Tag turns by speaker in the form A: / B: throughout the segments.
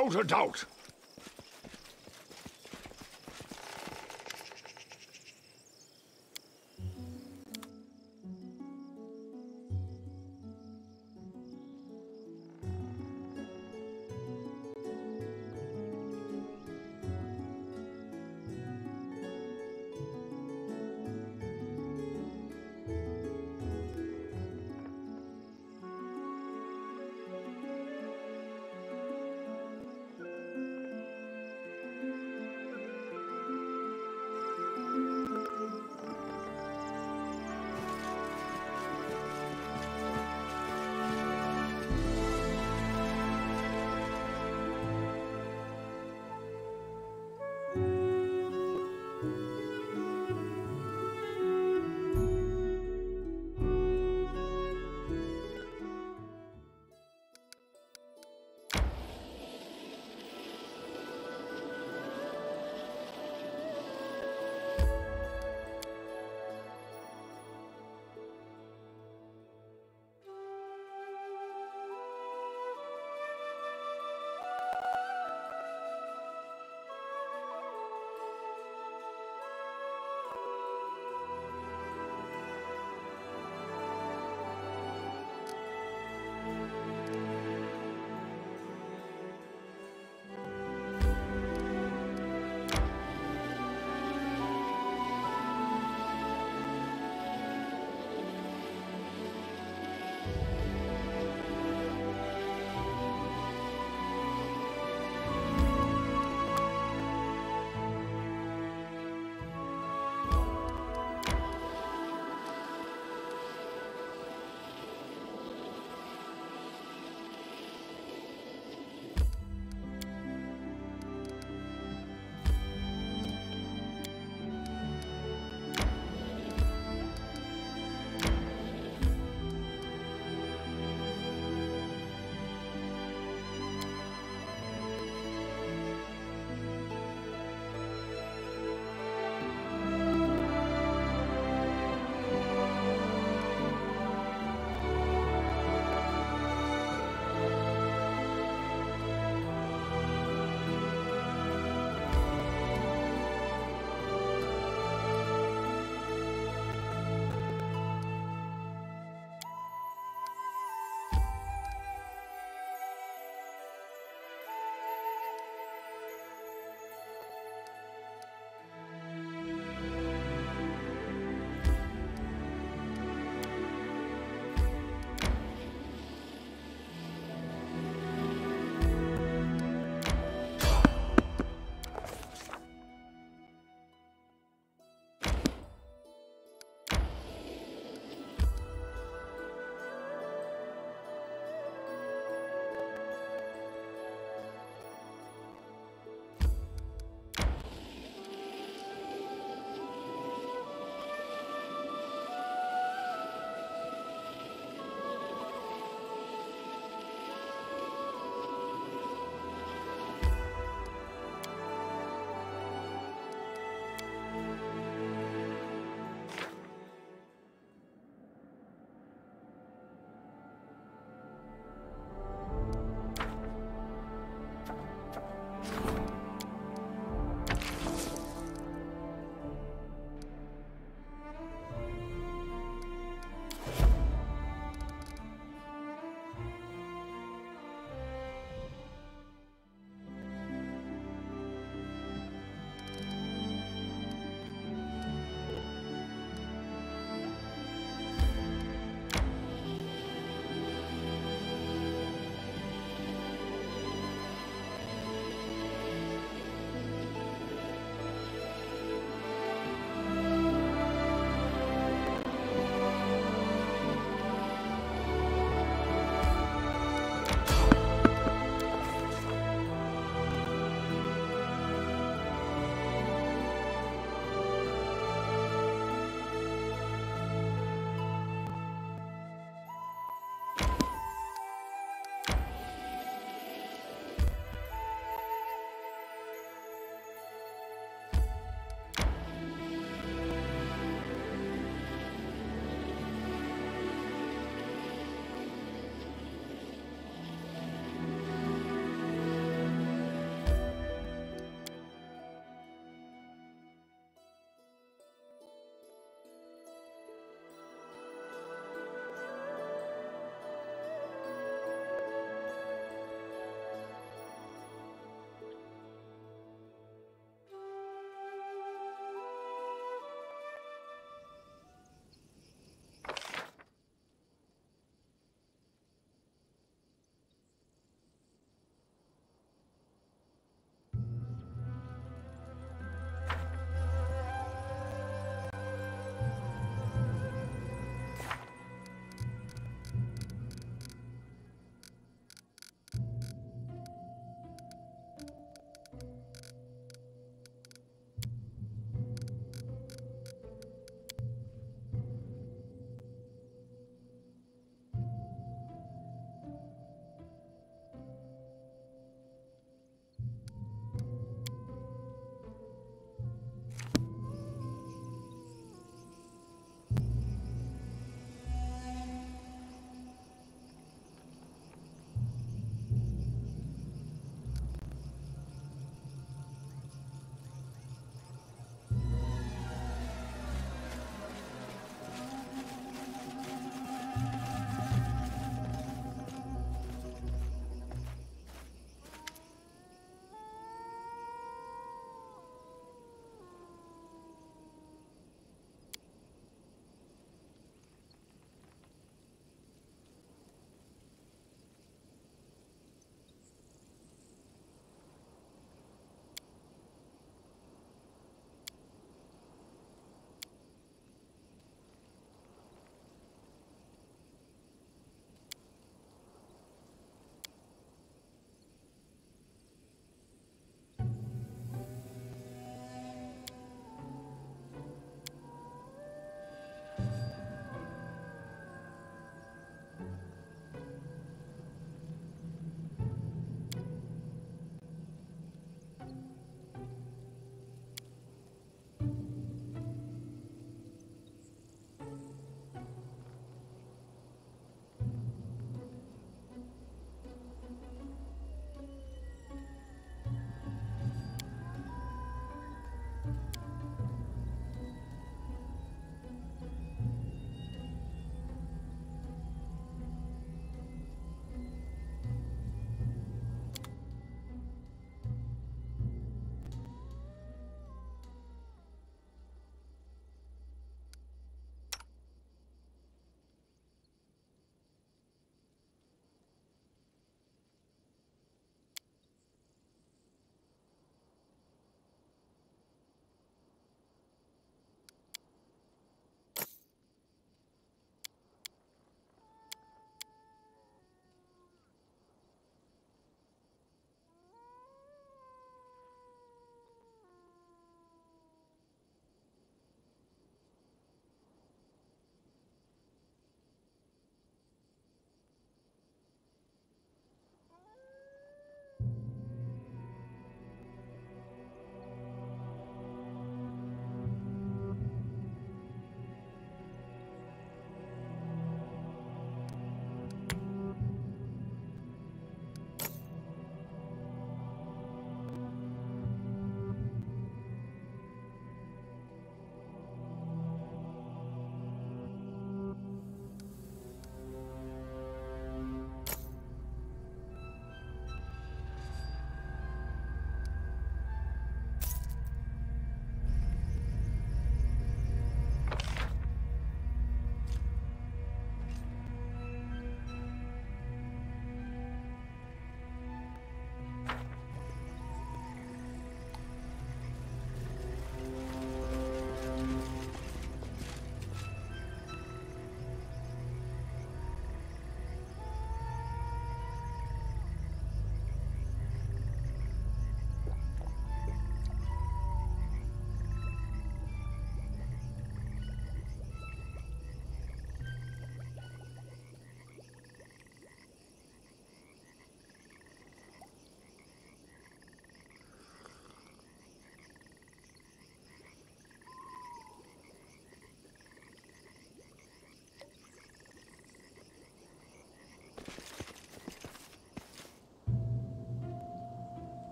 A: without a doubt.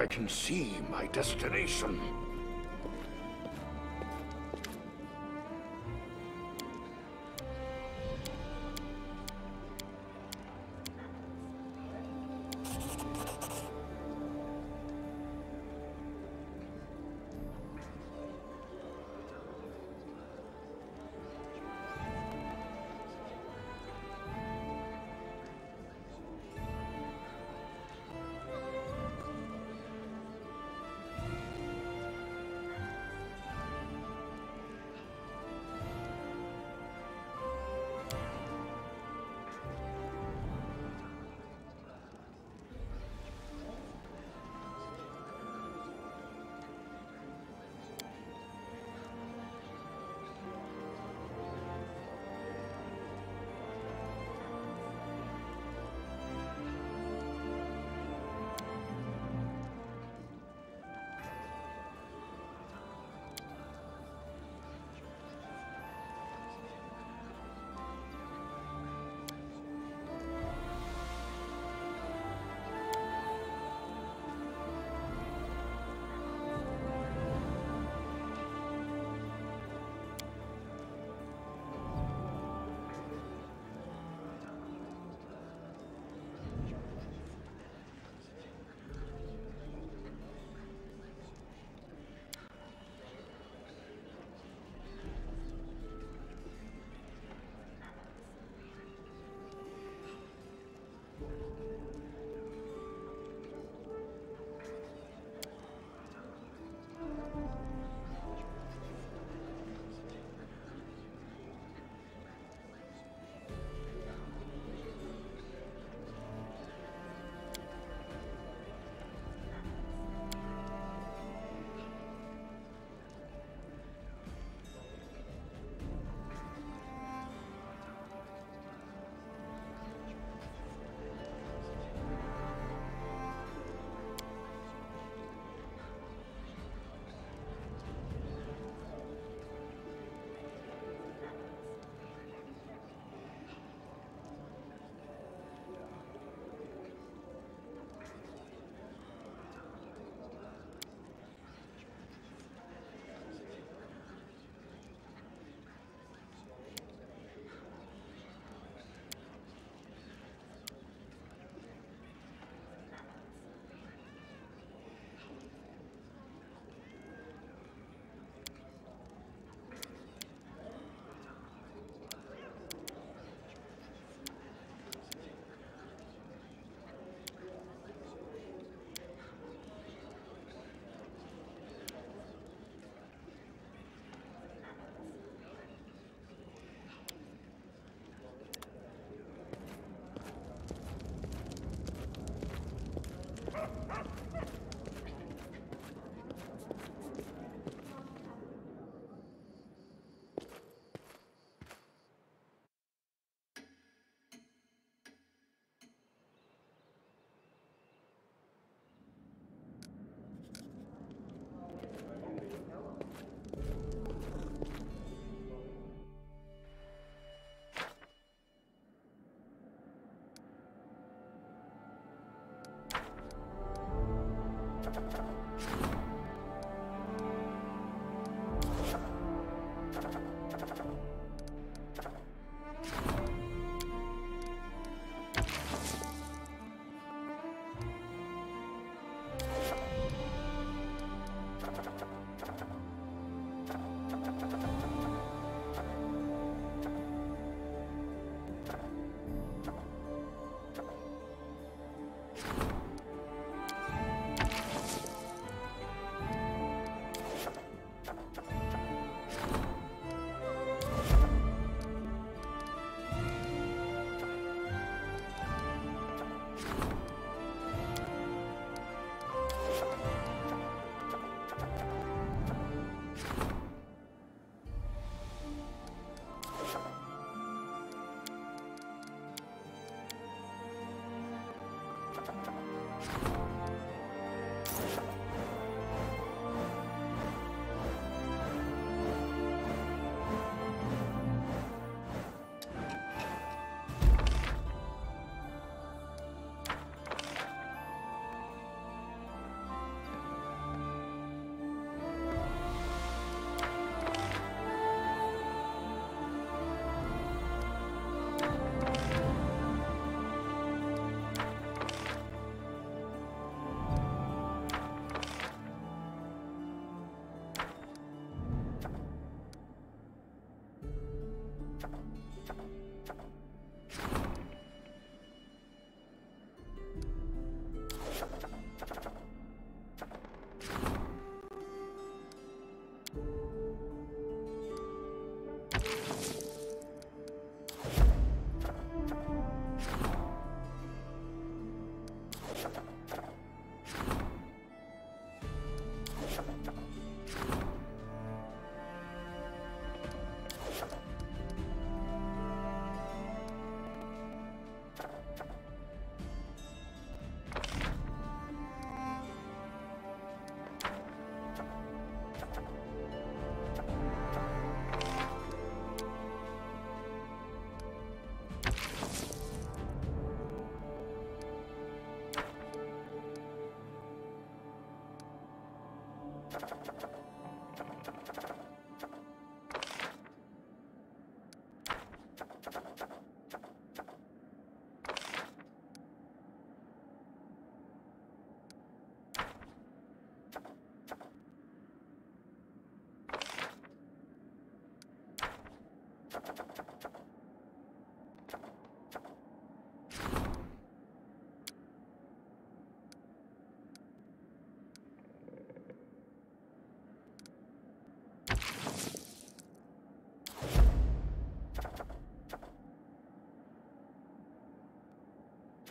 A: I can see my destination.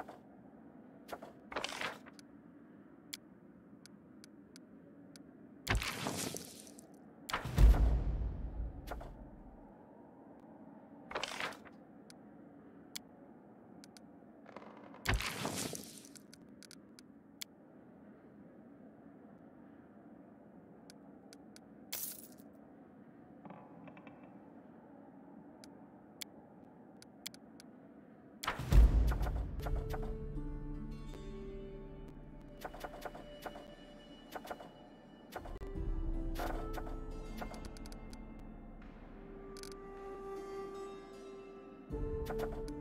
B: you
C: you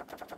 C: you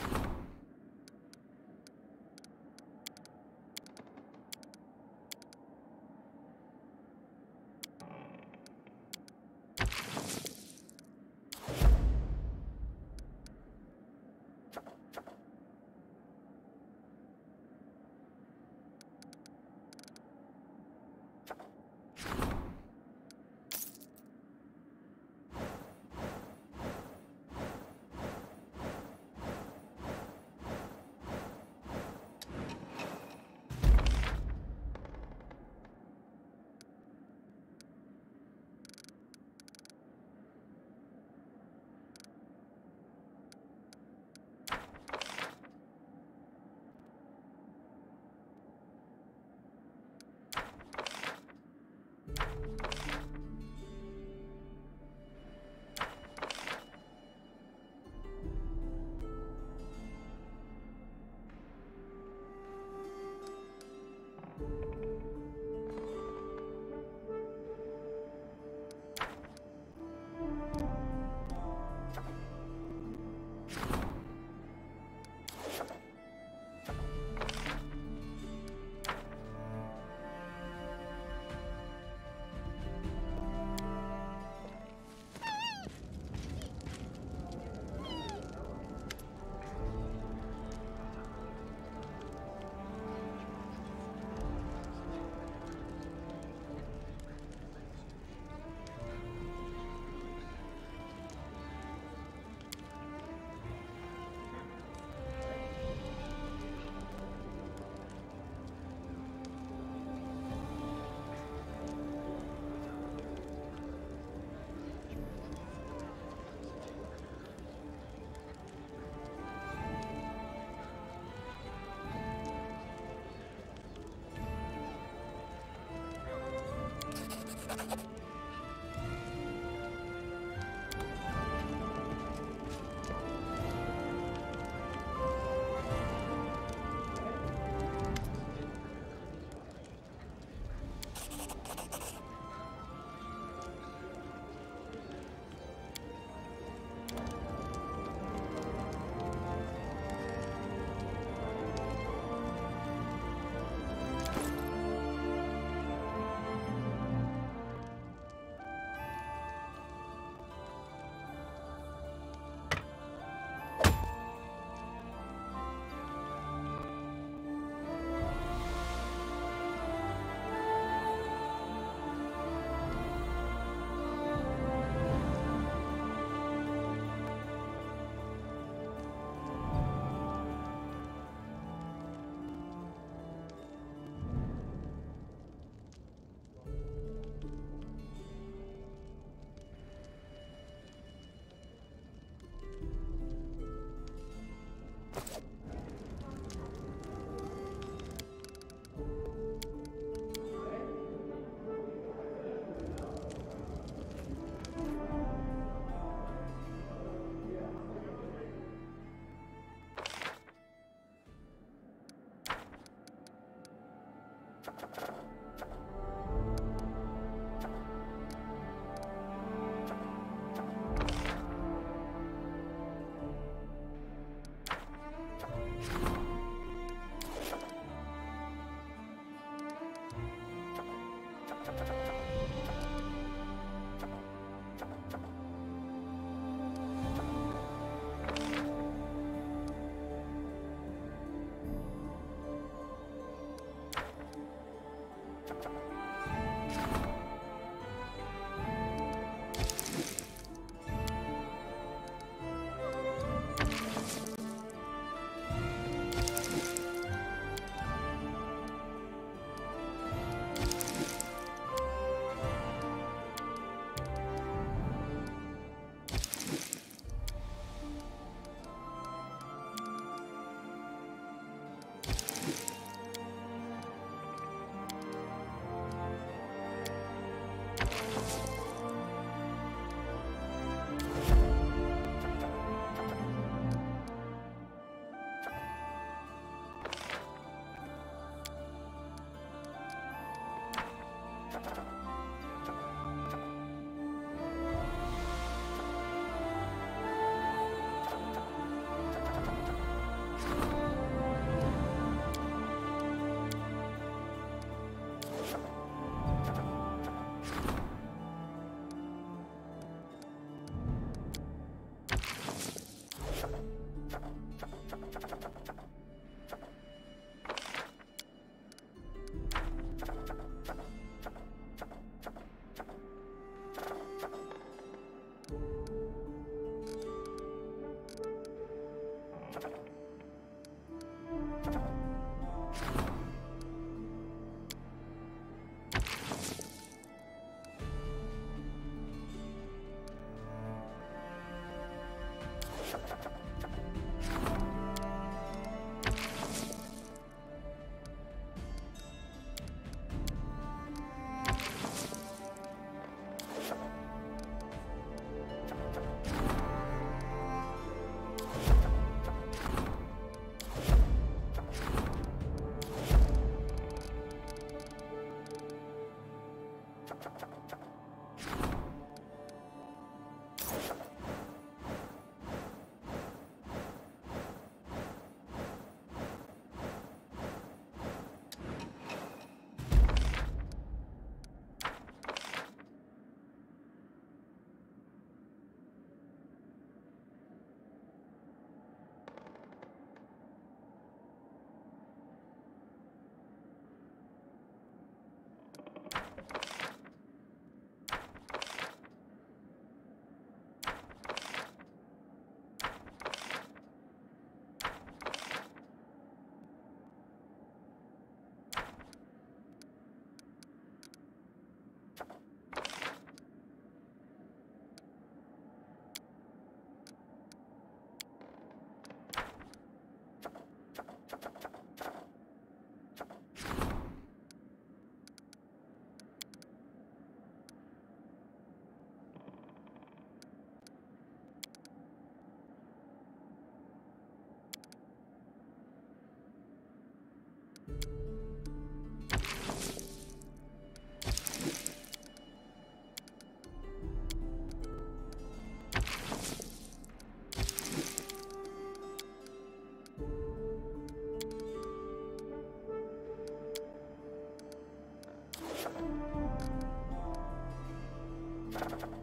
D: Thank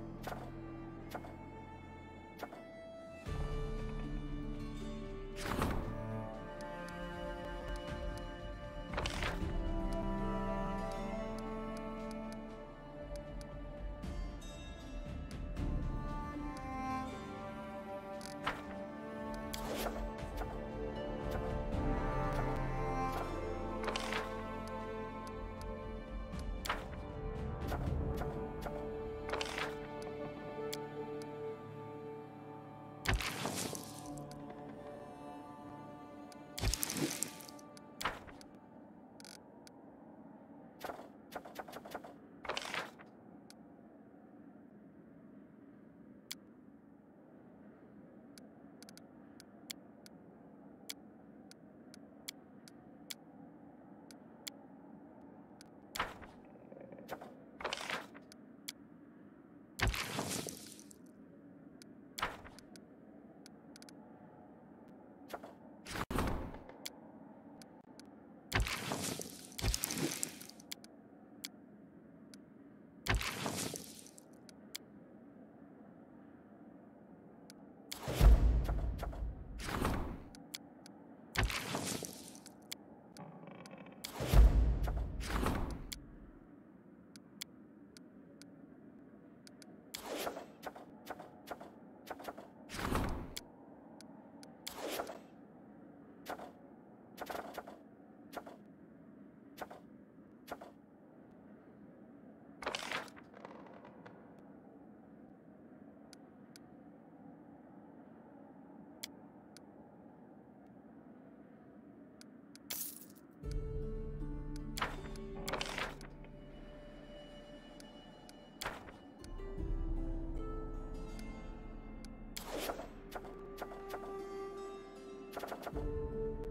D: comfortable.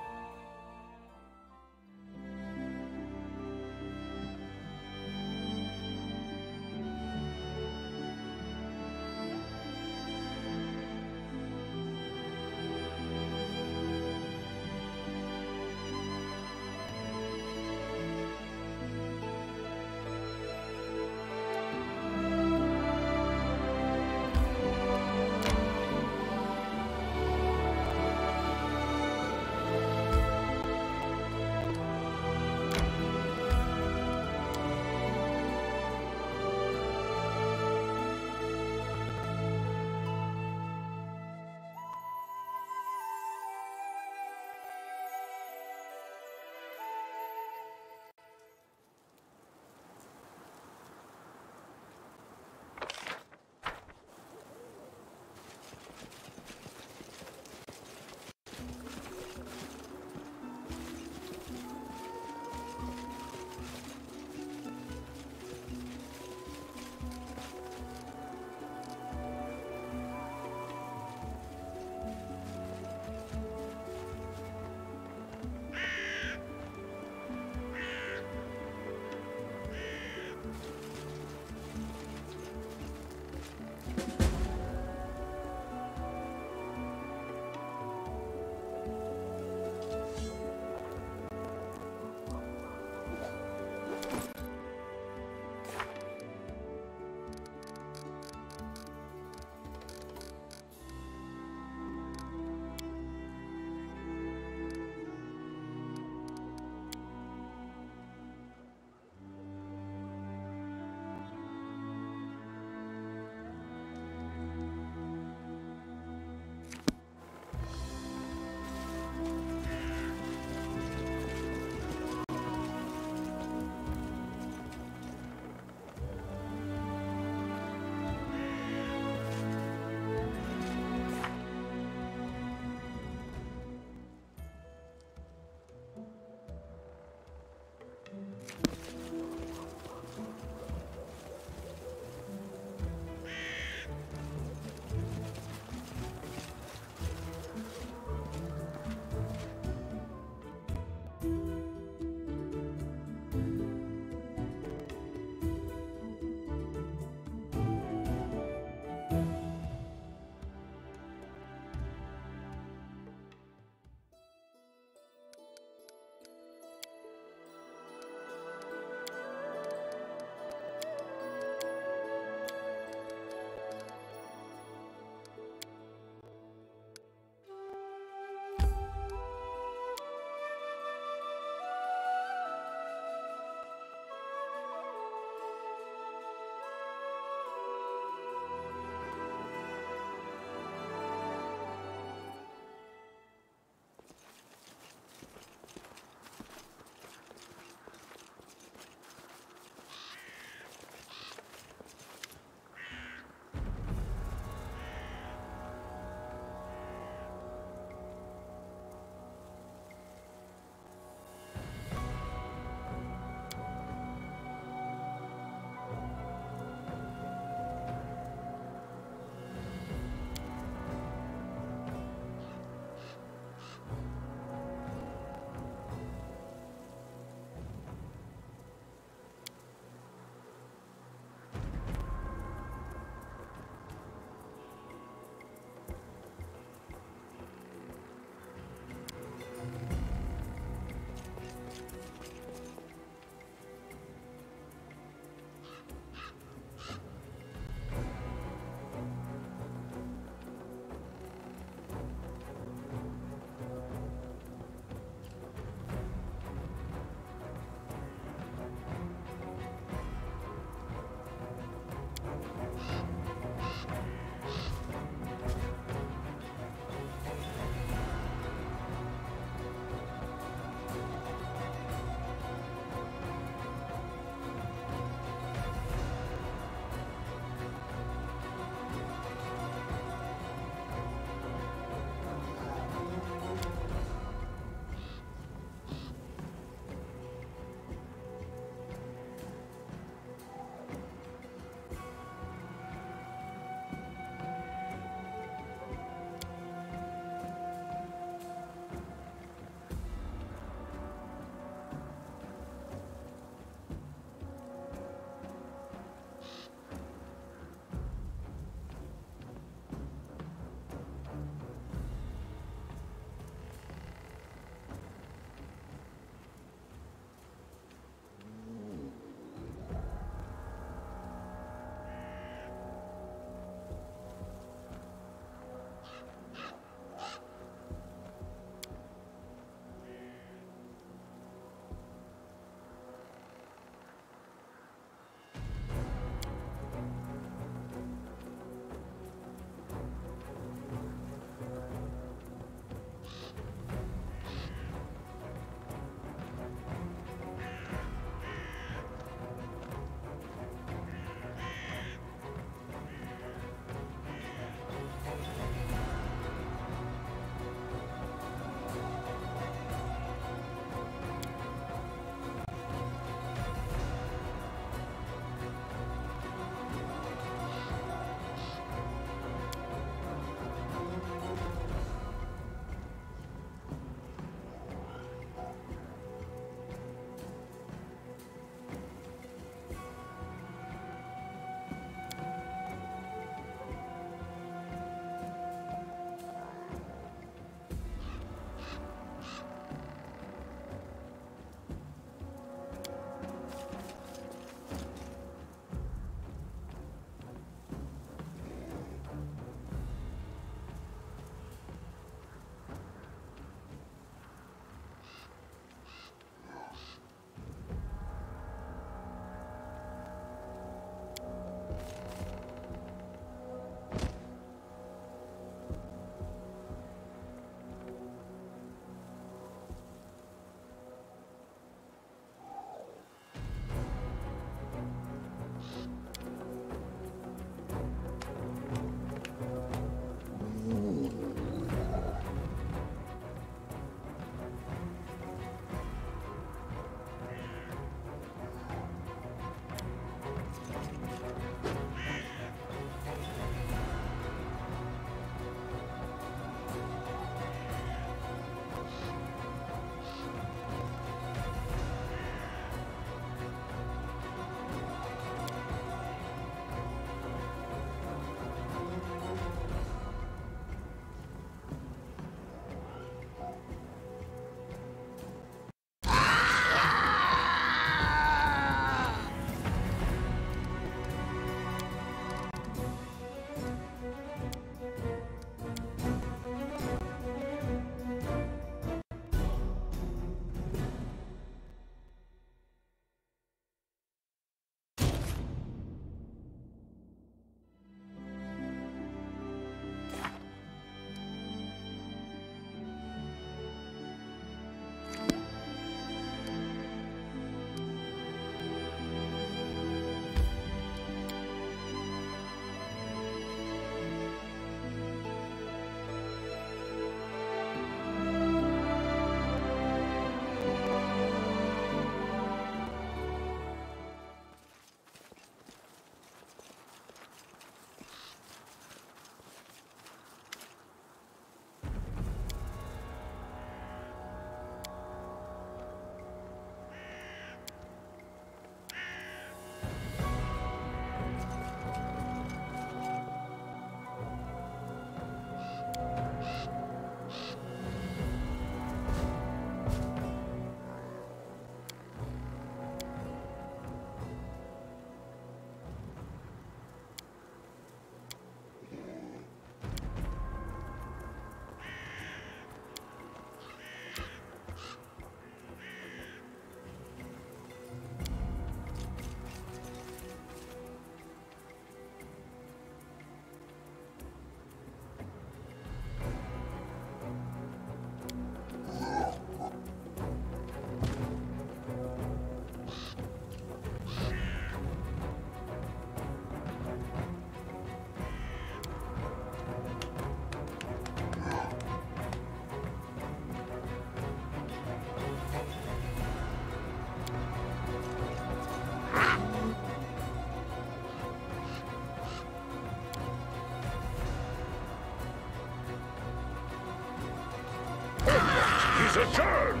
D: Return!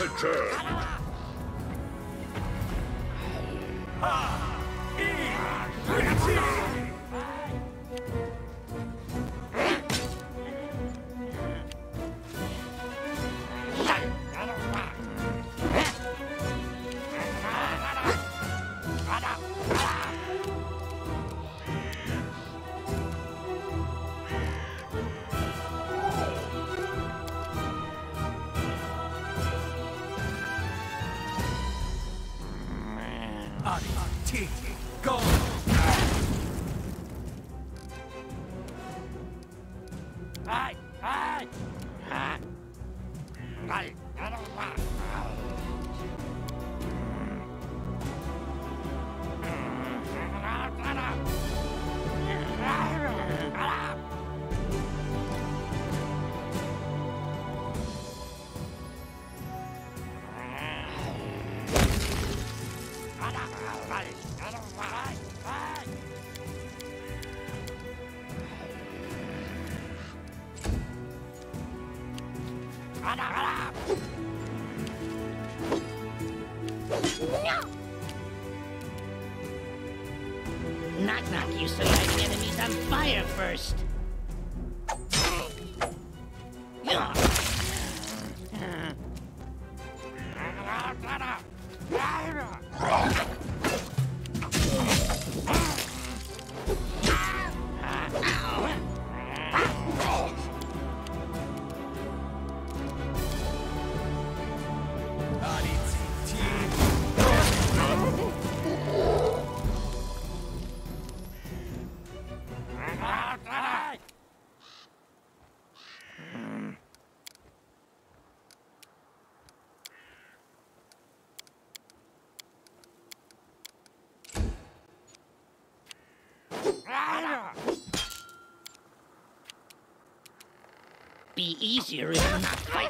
D: adjourned. be easier if not
B: fighting.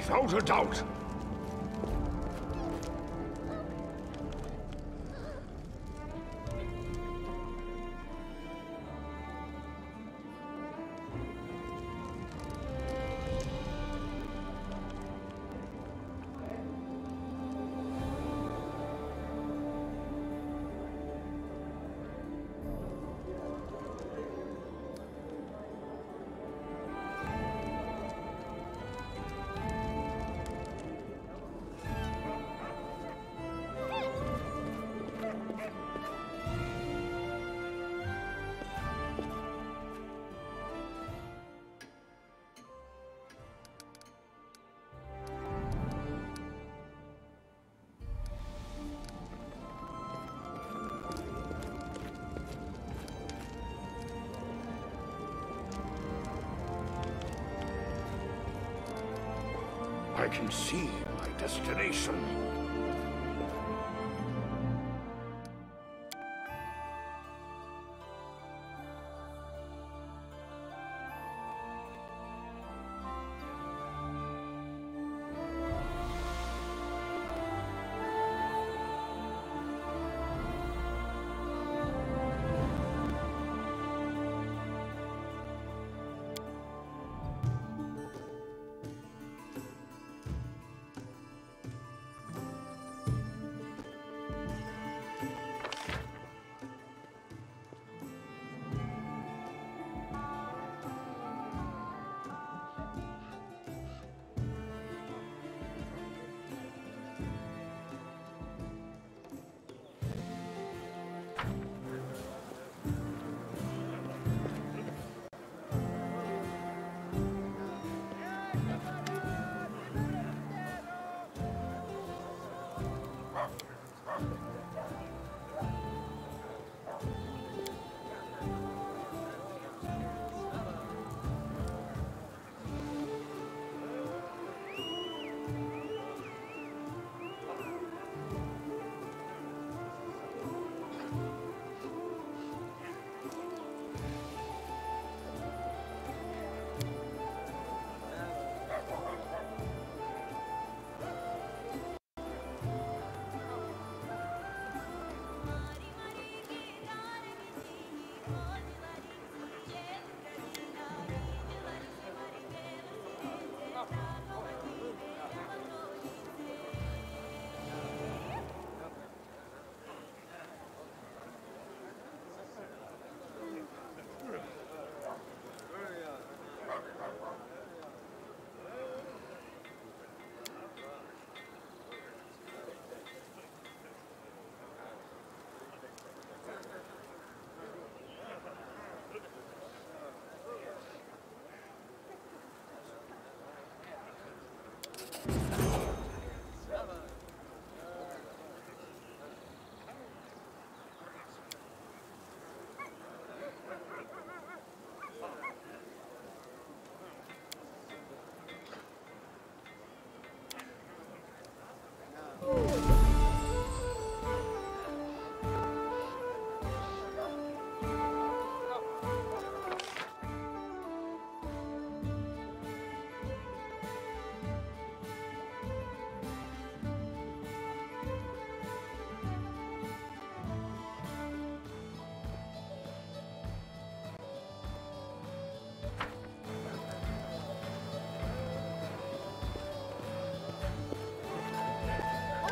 A: Without a doubt.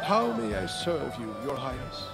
E: How may I serve you, Your Highness?